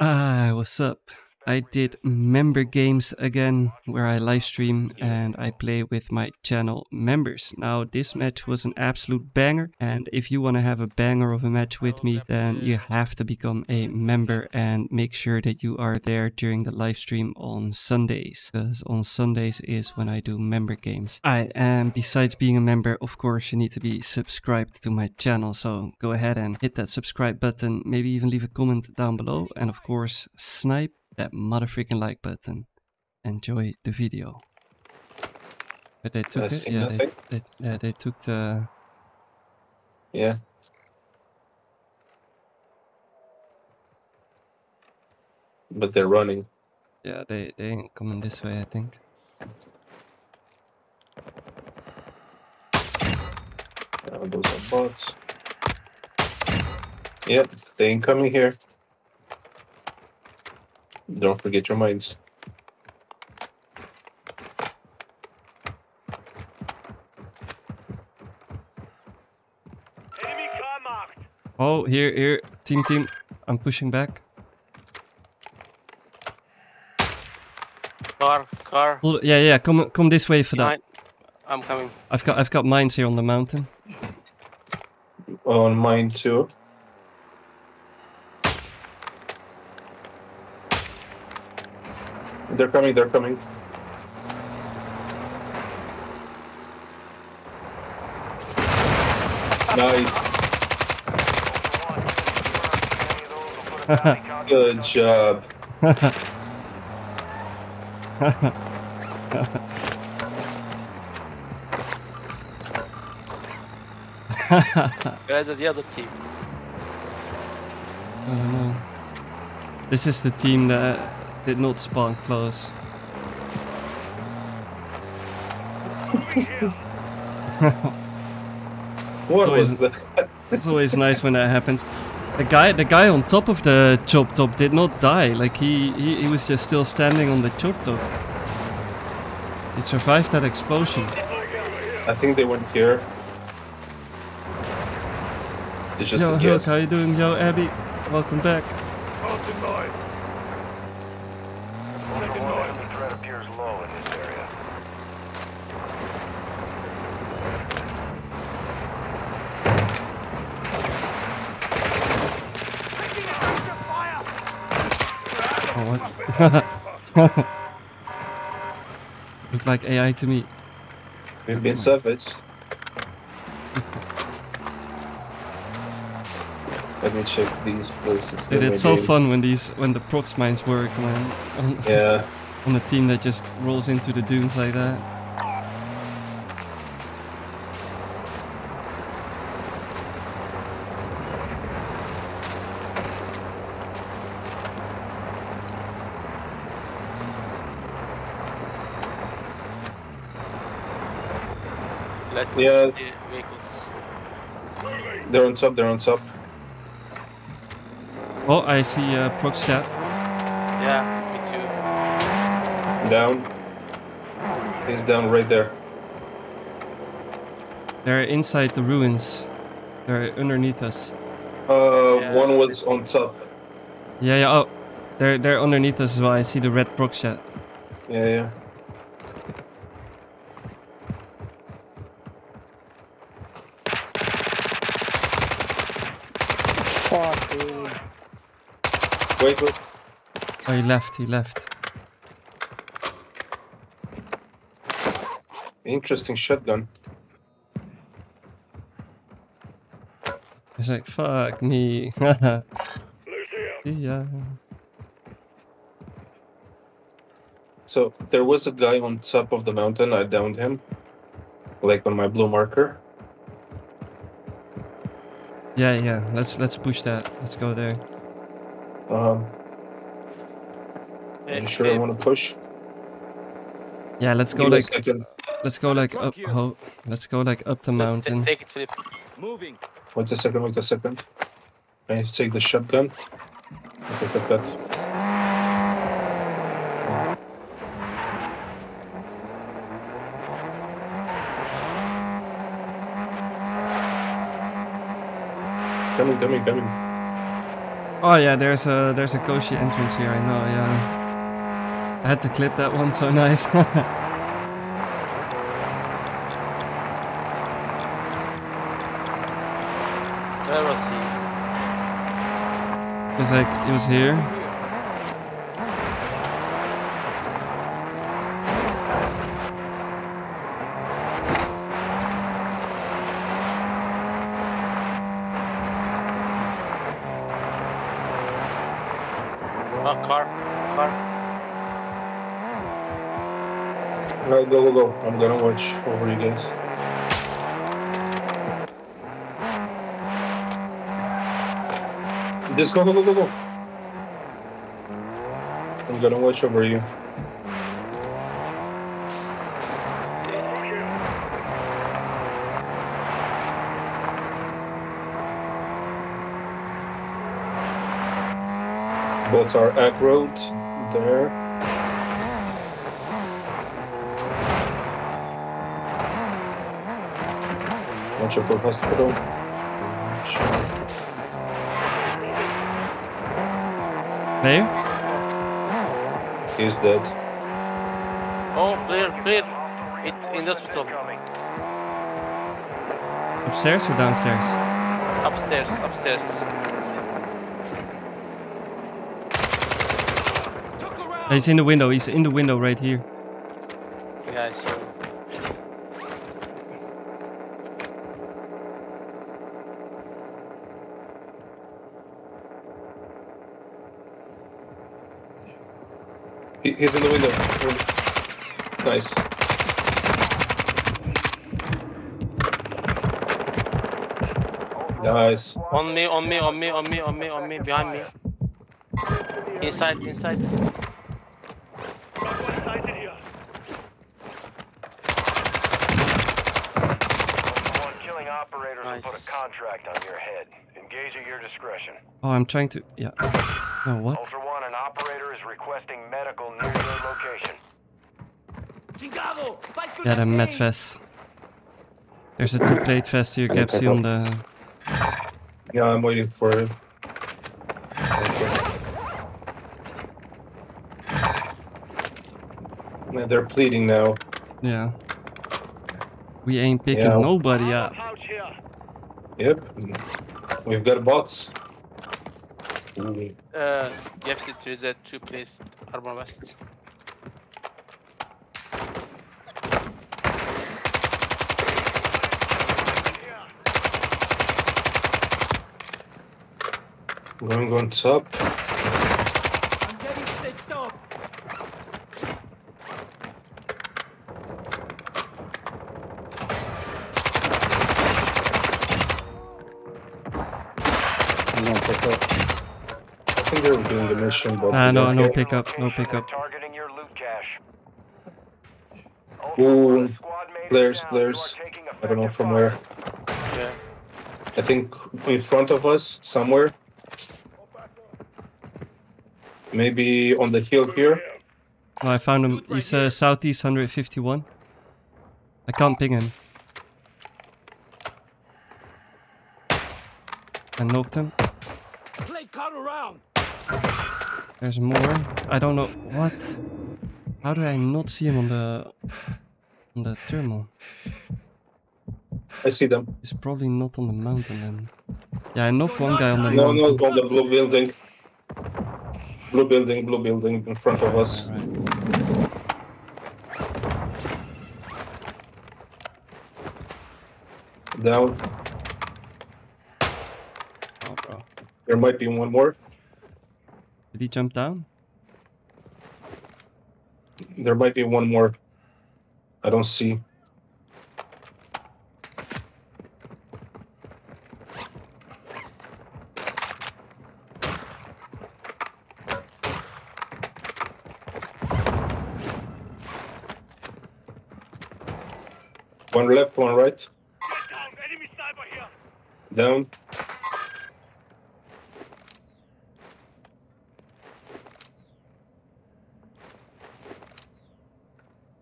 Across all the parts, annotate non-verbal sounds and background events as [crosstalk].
Ah, what's up? I did member games again where I live stream and I play with my channel members. Now, this match was an absolute banger, and if you want to have a banger of a match with me, then you have to become a member and make sure that you are there during the live stream on Sundays, because on Sundays is when I do member games. I and besides being a member, of course, you need to be subscribed to my channel, so go ahead and hit that subscribe button, maybe even leave a comment down below, and of course, snipe that mother freaking like button. Enjoy the video. But they took it. Yeah, they, nothing. they, yeah, they took the. Yeah. But they're running. Yeah, they they ain't coming this way. I think. Uh, those are bots. Yep, they ain't coming here. Don't forget your mines. Enemy car marked. Oh, here, here, team, team. I'm pushing back. Car, car. Hold, yeah, yeah. Come, come this way for that. I'm coming. I've got, I've got mines here on the mountain. On mine too. They're coming, they're coming. Nice. [laughs] Good job. [laughs] Guys at the other team. I don't know. This is the team that did not spawn close. [laughs] What Always- was that? It's always nice when that happens. The guy, the guy on top of the chop top did not die. Like he, he, he was just still standing on the chop top. He survived that explosion. I think they went here. It's just Yo, a Hook, guess. how you doing? Yo, Abby, welcome back. Mountain mine. Mountain. The threat appears low in this area. Oh, what? [laughs] Looked like AI to me. We've been savage. Let me check these places. Dude, it's so maybe. fun when these, when the prox mines work, man. On, [laughs] Yeah, on a team that just rolls into the dunes like that. Let's Yeah. see the vehicles. they're on top. They're on top. Oh, I see uh, prox chat. Yeah, me too. Down. He's down right there. They're inside the ruins. They're underneath us. Uh, Yeah. one was on top. Yeah, yeah. Oh, they're they're underneath us as well. I see the red prox chat. Yeah, yeah. Fuck, dude. Wait, wait. Oh, he left. He left. Interesting shotgun. He's like, fuck me. [laughs] Yeah. So there was a guy on top of the mountain. I downed him, like on my blue marker. Yeah, yeah. Let's let's push that. Let's go there. Um, You sure I want to push? Yeah, let's go Give me a like second. let's go like up. Oh, let's go like up the mountain. Take it, Philip. Moving. Wait a second. Wait a second. I need to take the shotgun because of that. Coming, coming, coming. Oh yeah, there's a there's a Koschei entrance here. I know. Yeah. I had to clip that one. So nice. [laughs] Where was he? it was like it was here. Oh, car. Car. I'm gonna watch over you guys. Just go, go, go, go, go. I'm gonna watch over you. Both are aggroed there. Watch out for hospital. There. He's dead. Oh, clear, clear. It, in the hospital. Upstairs or downstairs? Upstairs, upstairs. He's in the window. He's in the window right here. Yeah, I saw. He, he's in the window. Nice. Nice. On me, on me, on me, on me, on me, on me, behind me. Inside, inside. Got here. Ultra One, killing operators will put Nice. contract on your head. Engage at your discretion. Oh, I'm trying to. Yeah. Oh, what? Ultra One, an operator is requesting medical near your location. Yeah, the med vest. There's a two-plate vest here, Gapsy, on the. Yeah, I'm waiting for it. Man, they're pleading now. Yeah. We ain't picking Yeah. nobody up. Yep. We've got bots. Ooh. Uh, yes, it is a two place armor vest. Going, going top. I'm getting stitched up. I'm gonna pick up. I think they were doing the mission, but. Ah, we no, don't no pickup, no Location pickup. Targeting your loot cache. Ooh, One, squad mate is Flares, down. flares. You are taking I don't know from where. Yeah. I think in front of us, somewhere. Maybe on the hill here. Oh, I found him. He's uh, southeast 151. I can't ping him. I knocked him. Play cut around. There's more. I don't know what. How do I not see him on the on the thermal? I see them. He's probably not on the mountain then. Yeah, I knocked one guy on the No, no, mountain. on the blue building. Blue building, blue building in front of us. Alright. Down. Oh, bro. There might be one more. Did he jump down? There might be one more. I don't see. One left, one right. Down. Enemy sniper here. Down.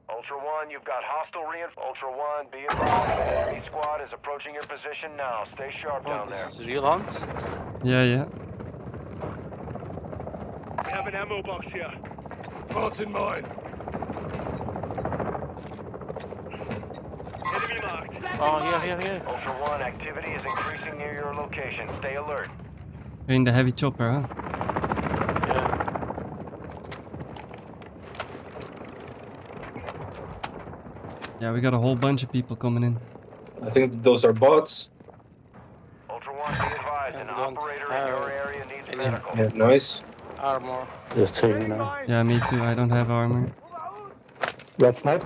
Ultra One, you've got hostile reinf- Ultra One, be advised. The enemy squad is approaching your position now. Stay sharp Oh, down there. this is real hunt. Yeah, yeah. an ammo box here. Parts in mine. Oh, here, here, here. Ultra One, activity is increasing near your location. Stay alert. In the heavy chopper, huh? Yeah. Yeah, we got a whole bunch of people coming in. I think those are bots. Ultra One, be advised, an operator in your area needs medical. Yeah, nice. Armor. Just so you know. Yeah, me too. I don't have armor. Red snipe.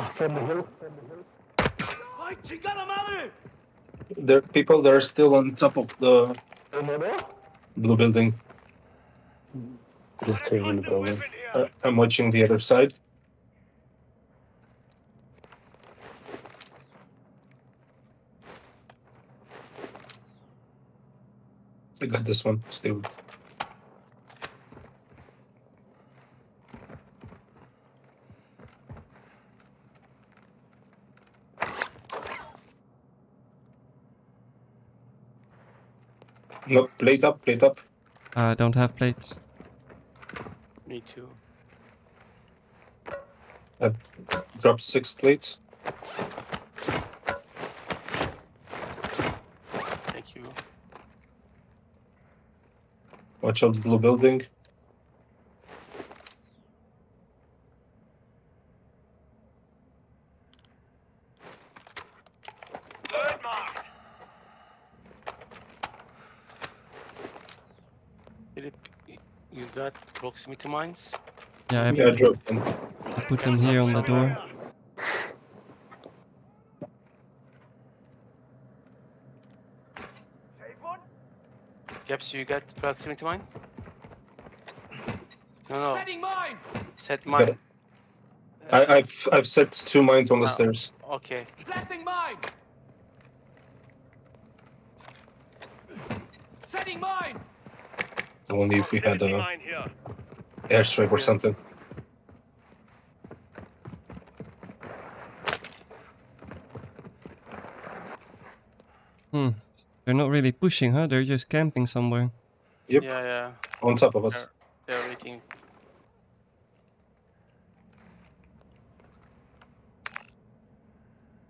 Ah, from the hill. Ay, chingada madre! There are people they are still on top of the blue building. Just taking the building. Uh, I'm watching the other side. I got this one. Stay with. No, plate up, plate up. Uh, I don't have plates. Me too. I've dropped six plates. Thank you. Watch out, blue building. Third marked. Philip, y- you got proximity mines? Yeah, I, Yeah, I dropped them. I put them here on the door. Save. Caps, you got proximity mine? No, no. Setting mine! Set mine. I, I've I've set two mines on the Ah. stairs. Okay. Planting mine! Setting mine! Only if we had a mine here. Airstrike or something. Hmm. They're not really pushing, huh? They're just camping somewhere. Yep, Yeah, yeah. on top of us. They're waiting.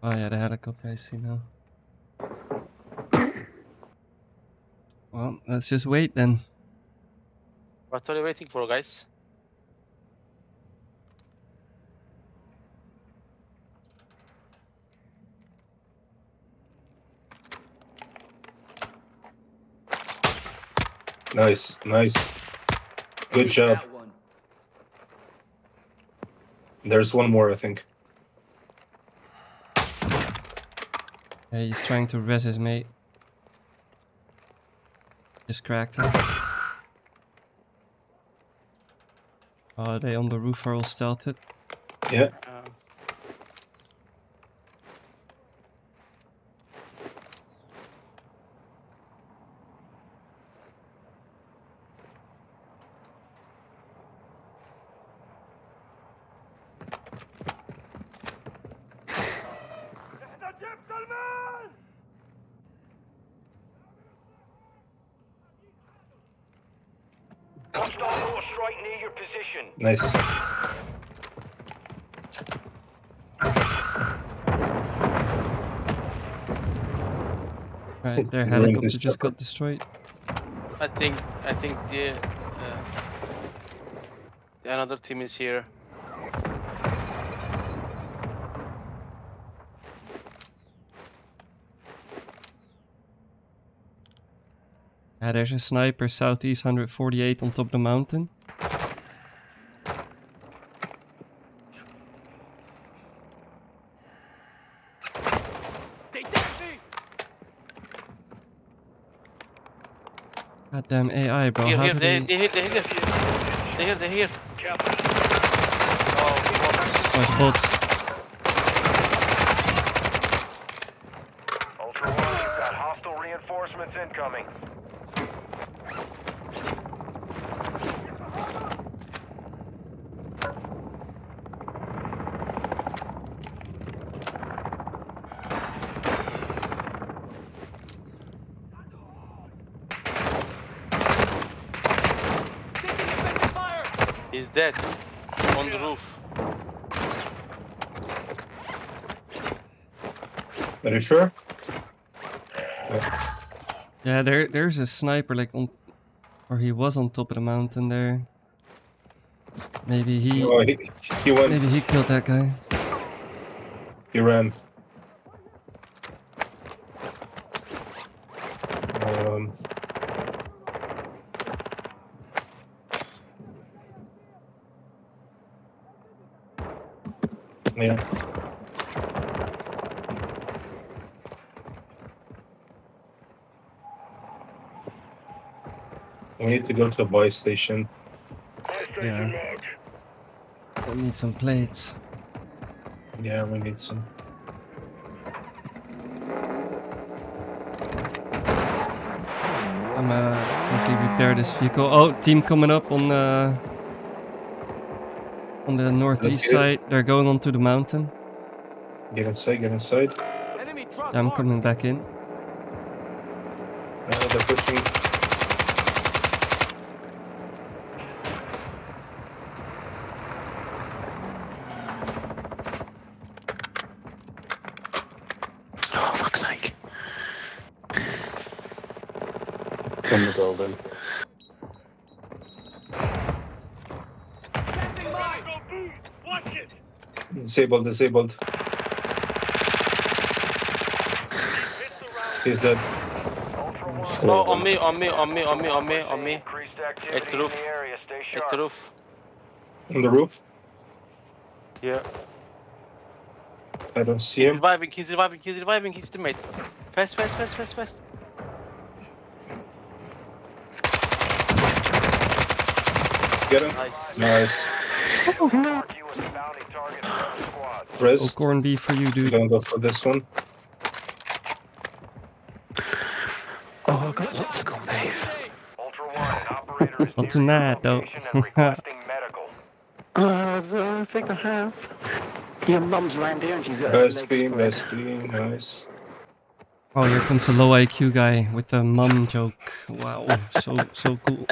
Oh yeah, the helicopter I see now. [coughs] Well, let's just wait then. What are you waiting for, guys? Nice, nice. Good job. One. There's one more, I think. Yeah, he's trying to res his mate. Just cracked him. Oh, they on the roof are all stealthed. Yeah, Um, The gentleman! Hostile force right near your position. Nice. Right, their We're in helicopter this just got destroyed. I think I think the uh, another team is here. Yeah, there's a sniper southeast 148 on top of the mountain. They dash me! Goddamn AI, bro. here, How here, do they, they... they here, they here, they here, they here. Careful. Oh, Oh, bots. Ultra One, you've got hostile reinforcements incoming. He's dead. On the roof. Are you sure? Yeah, there there's a sniper like on, or he was on top of the mountain there. Maybe he Oh, he, he went. maybe he killed that guy. He ran. Um, yeah. We need to go to a buy station. Yeah. I need some plates. Yeah, we need some. I'm uh quickly repair this vehicle. Oh, team coming up on the on the northeast side. They're going onto the mountain. Get inside, get inside. Enemy Yeah, I'm coming back in. Uh, they're pushing. Oh, fuck's sake. In the building. Planting mine. Go boom! Watch it! Disabled, disabled. He's dead. Ultra One. Slow Oh, on me, on me, on me, on me, on me, on me. Increased activity At in roof. the At the roof. On the roof. Yeah. I don't see him. He's him. reviving, he's reviving, he's reviving his teammate. Fast, fast, fast, fast, fast. Get him. Nice. Nice. Res. corn beef for you, I'm dude. gonna go for this one. Oh, I've got lots of corned beef. Ultra One, an operator is Not near tonight, though. and requesting medical. Uh, I think I have. Your mum's around here and she's got her legs Recipe, spread. nice. Oh, here comes the low IQ guy with the mum joke. Wow, so so cool.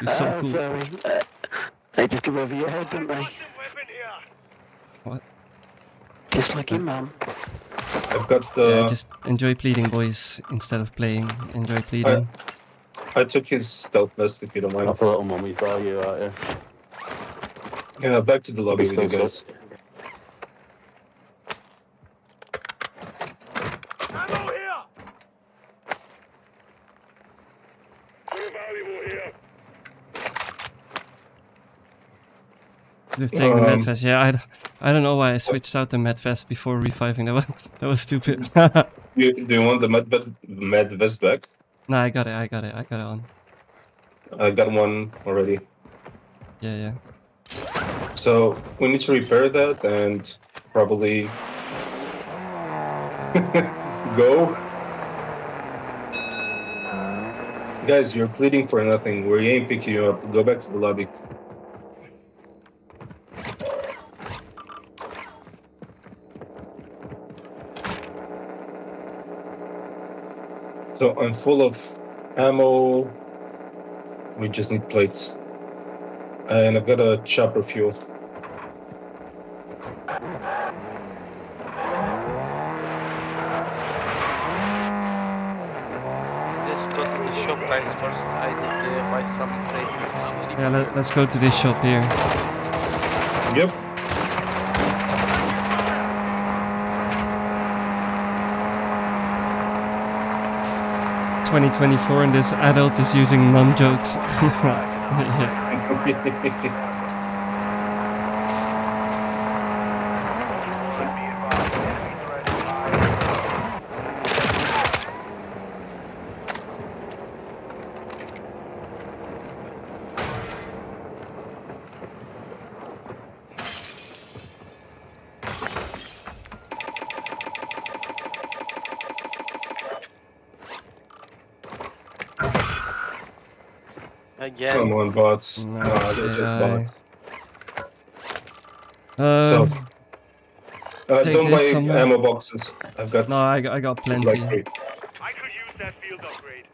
He's so Ah, cool. sorry. Uh, they just go over your head, don't they? Weapon here! Just like your mum. I've got the. Yeah, just enjoy pleading, boys, instead of playing. Enjoy pleading. I took his stealth vest if you don't mind. That's a little mummy's value out here. Yeah, back to the lobby with you guys. Ammo Should have taken the Um, medvest. Yeah, I, I don't know why I switched out the medvest before reviving. That was [laughs] that was stupid. [laughs] You, do you want the med, med, med back? No, I got it. I got it. I got it on. I got one already. Yeah, yeah. So we need to repair that and probably [laughs] go. Guys, you're pleading for nothing. We ain't picking you up. Go back to the lobby. So I'm full of ammo. We just need plates. And I've got a chopper fuel. Let's go to the shop, guys. First, I need to buy some plates. Yeah, let, let's go to this shop here. Yep. Twenty twenty four, and this adult is using mum jokes. [laughs] yeah. [laughs] [laughs] Ultra One, be advised. Enemy threat is high. Again. Come on, bots. No, Nah, they're just bots. Um, So, uh, don't buy somewhere. ammo boxes. I've got no, I, got- I got plenty. like three. I could use that field upgrade.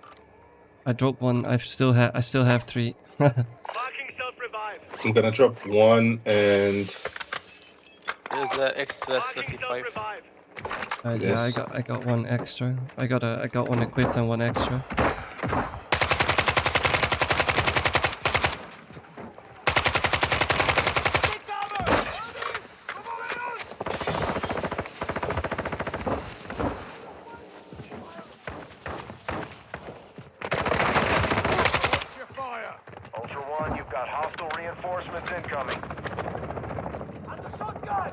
I dropped one. I still have. I still have three. [laughs] Marking self-revive. I'm gonna drop one and There's an extra Marking self 35. revive. Uh, Yeah, I got I got one extra. I got a I got one equipped and one extra. Take cover! We're moving on! Watch your fire! Ultra One, you've got hostile reinforcements incoming. And the shotgun!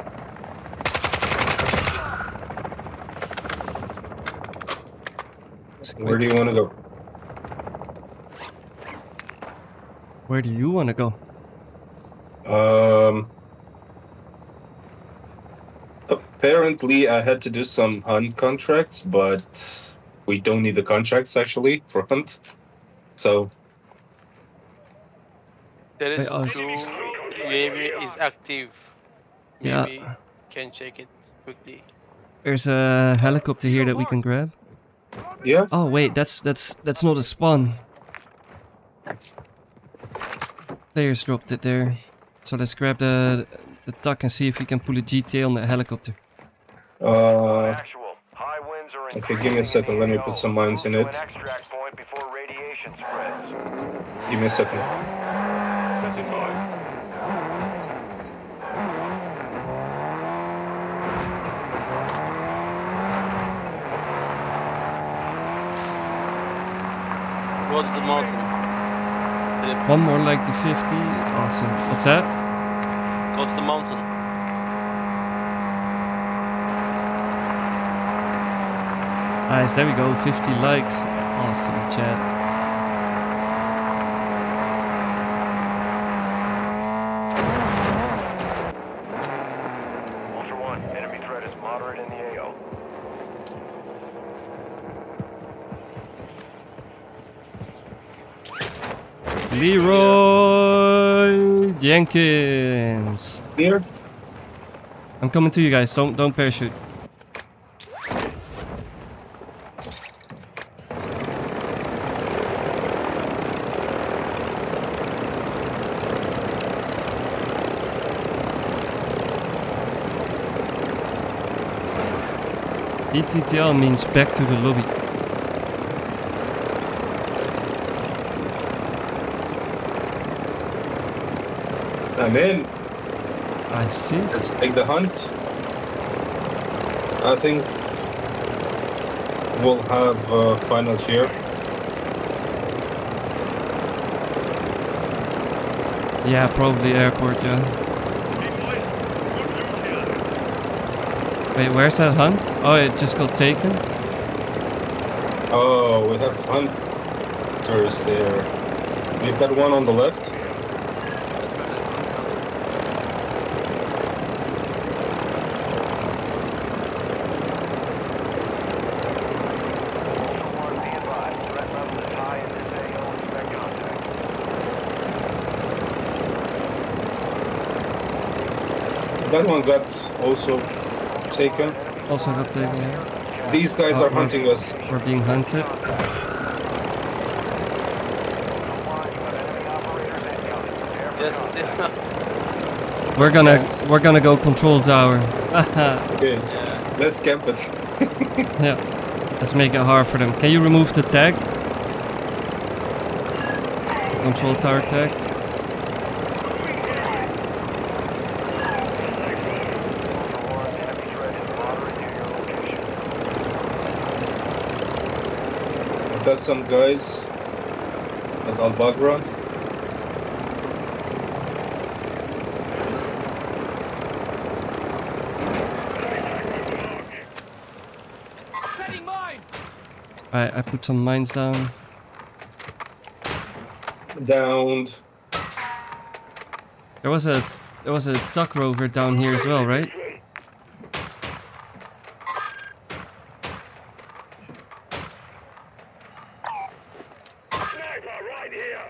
Where do you want to go? Where do you want to go? Um. Apparently, I had to do some hunt contracts, but we don't need the contracts actually for hunt. So There is Wait, two UAV is active. Yeah. Maybe can check it quickly. There's a helicopter here that we can grab. Yeah, Oh wait, that's that's that's not a spawn. Players dropped it there. So let's grab the the tuck and see if we can pull a GTA on the helicopter. uh, Actual. High winds are Okay, give me a second, let me put some mines in it. An extract point before give me a second. The mountain. Philip, One more like the 50. Awesome. What's that? Go to the mountain. Nice, there we go. 50 likes. Awesome, chat. Ultra One, enemy threat is moderate in the AO. Leroy Jenkins. Here, I'm coming to you guys. Don't don't parachute. ETTL means back to the lobby. I'm in. I see. Let's take the hunt. I think we'll have uh, final here. Yeah, probably airport, yeah. Meanwhile, good loot here. Wait, where's that hunt? Oh, it just got taken? Oh, we have hunters there. We've got one on the left. Ultra One, be advised. Threat level is high in this AO. Expect contact. That one got also taken. Also got taken, yeah. These guys Oh, are hunting us. We're being hunted. Ultra One, you have enemy operators incoming. Prepare for Yes. We're gonna we're gonna go control tower. [laughs] Okay, yeah. let's camp it. [laughs] yeah. Let's make it hard for them. Can you remove the tag? Control tower tag. Ultra One, enemy threat is moderate near your location. Some guys at Al Bagra. I I put some mines down. Downed. There was a there was a duck rover down here as well, right? Sniper right here.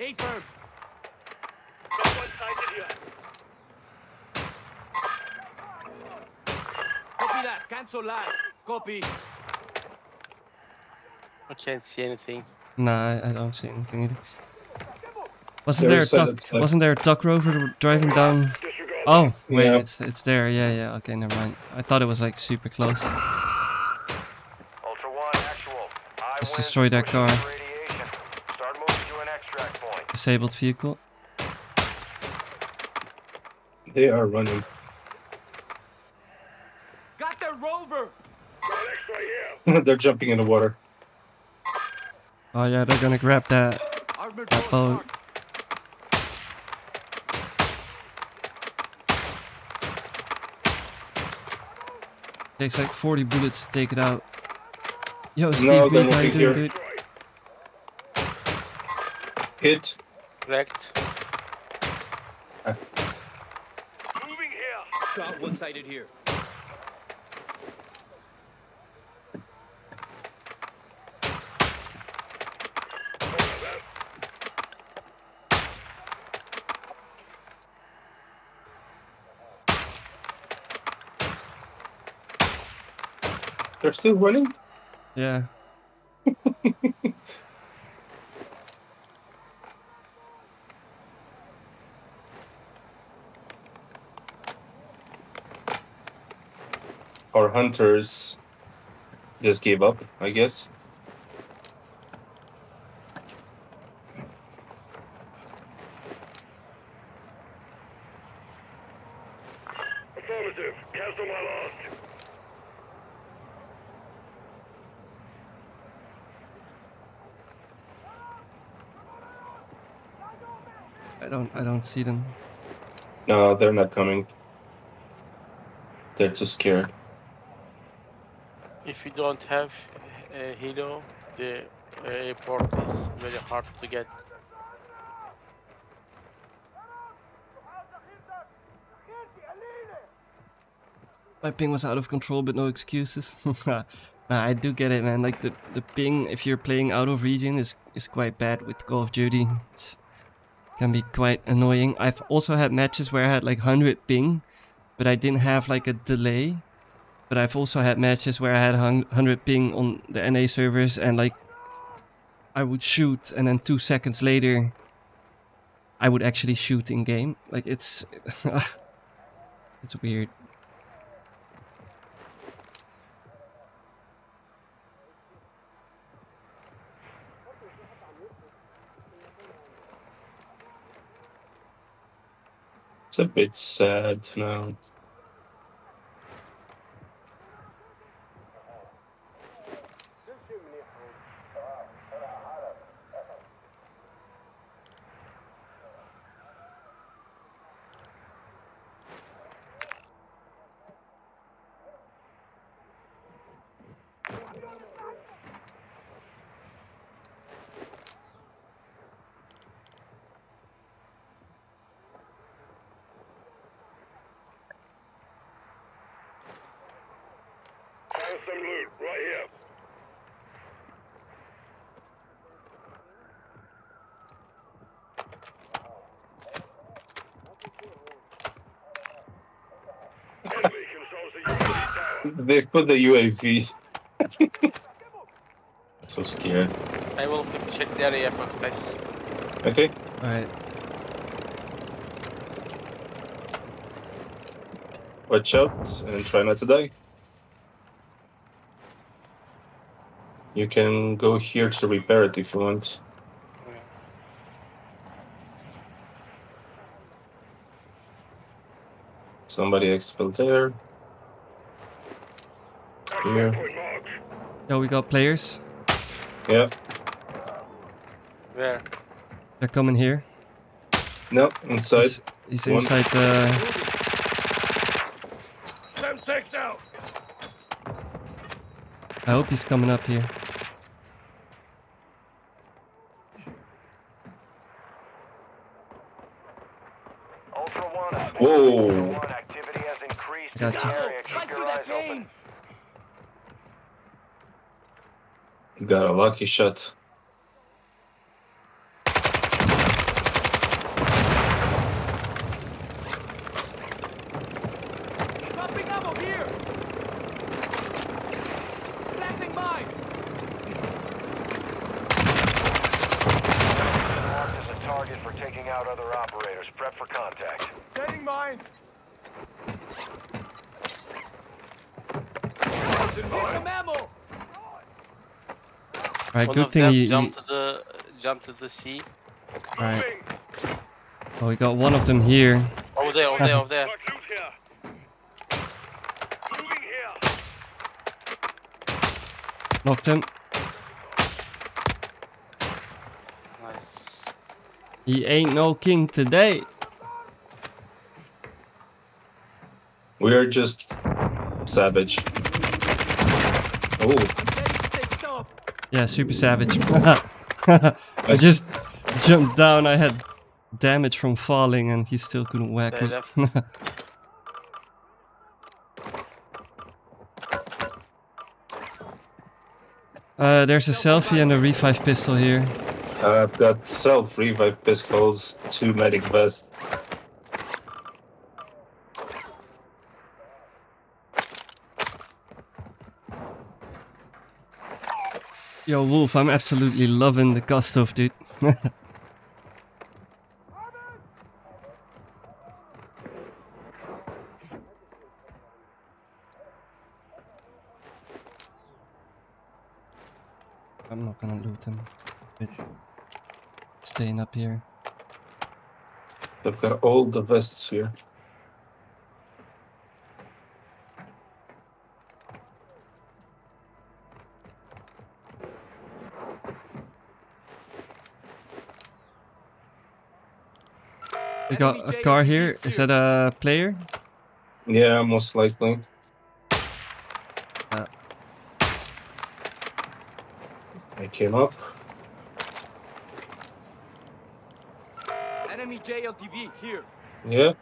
A firm! Got one sighted here. Copy that. Cancel last. Copy. I can't see anything. Nah, I, I don't see anything either. Wasn't There there a is duck? like- Wasn't there a duck rover driving down? Oh, wait, Yeah. it's it's there. Yeah, yeah. Okay, never mind. I thought it was like super close. Ultra One, actual. I Let's destroy that Pushing car. Start to an point. Disabled vehicle. They are running. Got their rover! [laughs] They're jumping in the water. Oh yeah, they're gonna grab that. That boat. Takes like 40 bullets to take it out. Yo, No, Steve, they're Meek, how you doing, here. dude? Hit. Wrecked. Moving here. Got one-sided here. They're still running. Yeah. [laughs] Our hunters just gave up, I guess. Affirmative. Cancel my last. I don't I don't see them. No, they're not coming. They're too scared. If you don't have a helo, the uh, airport is very hard to get. My ping was out of control, but no excuses. [laughs] nah, I do get it, man. Like the the ping, if you're playing out of region, is is quite bad with Call of Duty. It's can be quite annoying. I've also had matches where I had like 100 ping, but I didn't have like a delay. But I've also had matches where I had 100 ping on the NA servers and like I would shoot and then two seconds later I would actually shoot in game. Like it's [laughs] it's weird. A bit sad now. Found some loot right here. Enemy controls the UAV tower. They put the UAV. [laughs] so scared. I will quickly check the area for guys. Okay. Alright. Watch out and try not to die. You can go here to repair it if you want. Somebody expelled there. Here. Point. Yo, we got players. Yeah. Where? They're coming here. No, inside. He's, he's inside the. Semtex out. I hope he's coming up here. Ultra One, a squad Whoa. Ultra One activity has increased in Gotcha. the area. Right Keep through your that eyes open. game! You got a lucky shot. Dropping ammo here! Planting mine! Marked as a target. target for taking out other operators. Prep for contact. Setting mine. Need some ammo. Right, One good thing them he, he jumped to the jump to the sea. right. Oh, we got one of them here. Oh, over there, over there, over there. Got here. Moving here. Knocked him. Nice. He ain't no king today. We are just savage. Oh, Getting fixed up. Yeah, super savage. [laughs] [laughs] I just jumped down. I had damage from falling, and he still couldn't whack me. [laughs] uh, there's a selfie and a revive pistol here. I've got self revive pistols, two medic vests. Yo, Wolf, I'm absolutely loving the Gustov, dude. [laughs] I'm not gonna loot him. Bitch. Staying up here. I've got all the vests here. We got a car here. Is that a player? Yeah, most likely. Uh. I came up. Enemy JLTV here. Yeah.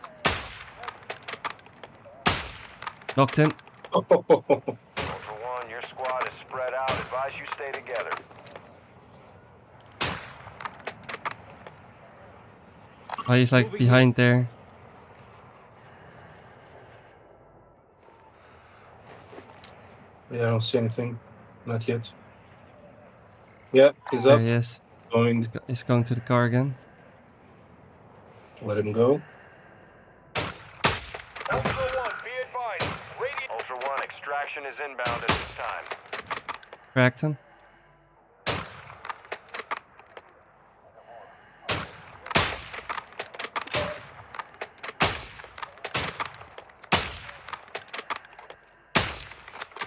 Knocked him. [laughs] Ultra One, your squad is spread out. Advise you stay together. Oh, he's like Moving behind there. yeah, I don't see anything. Not yet. Yeah, he's There up. he is. Going. He's, go- he's going to the car again. Let him go. Ultra One, be advised. Radio. Ultra One, extraction is inbound at this time. Cracked him.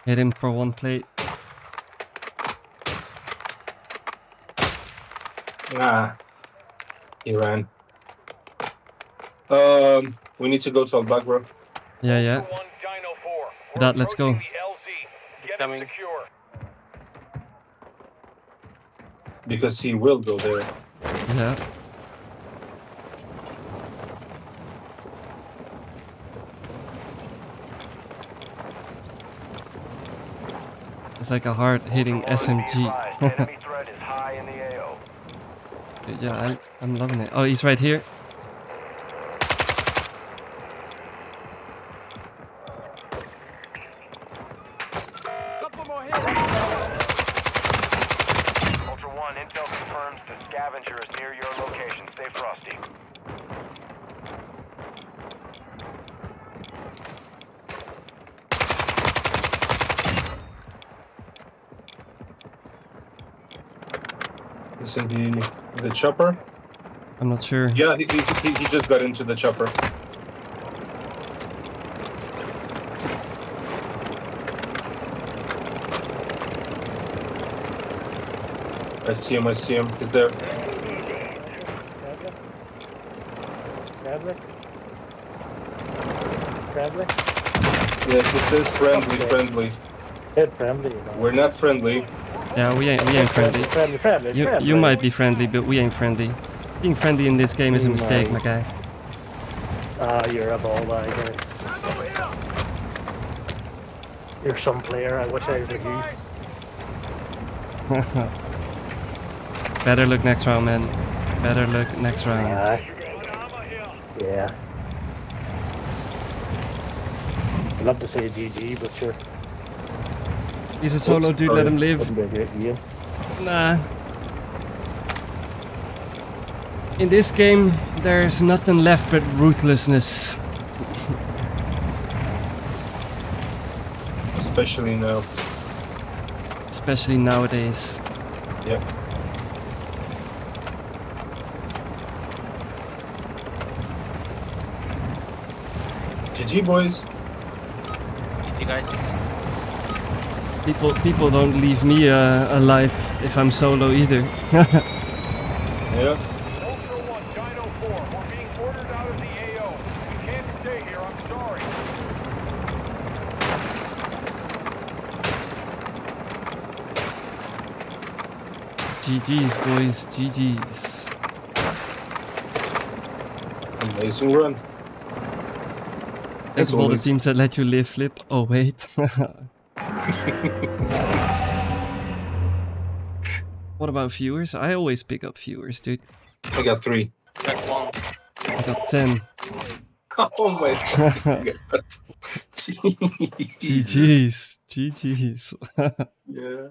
Hit him for one plate. Ah, he ran. Um, we need to go to Al Bagra. Yeah, yeah. Ultra One, Dino 4. We're Dad, let's go. approaching the LZ. Get it Coming. because he will go there. Yeah. It's like a hard hitting Ultra One, be advised, SMG. Enemy [laughs] threat is high in the AO. yeah, I, I'm loving it. Oh, he's right here. Couple more hits. Ultra One, intel confirms the scavenger is near your location. Stay frosty. Is in the the chopper? I'm not sure. Yeah, he, he, he, he just got into the chopper. I see him, I see him. He's there. Bradley? Bradley? Yeah, this is friendly, friendly. Head friendly, you. We're not friendly. Yeah, we ain't, we ain't friendly. Friendly, friendly, You, friendly. you might be friendly, but we ain't friendly. Being friendly in this game is a mistake, my guy. Ah, you're a ball bag. eh? You're some player. I wish I was like you. [laughs] Better look next round, man. Better look next round. Yeah. I'd love to say GG, but sure. He's a solo dude, let him live. Wouldn't be a great game. Nah. In this game, there's nothing left but ruthlessness. Especially now. Especially nowadays. Yep. GG boys. You guys. People people don't leave me uh, alive if I'm solo either. [laughs] Yeah. Ultra One, Dino 4, we're being ordered out of the AO. We can't stay here, I'm sorry. GG's boys, GG's. Amazing run. That's As all the teams that let you live flip. Oh wait. [laughs] what about viewers? I always pick up viewers, dude. I got three. One. I got 10. Oh my [laughs] god. [laughs] GG's. GG's. [laughs] Yeah.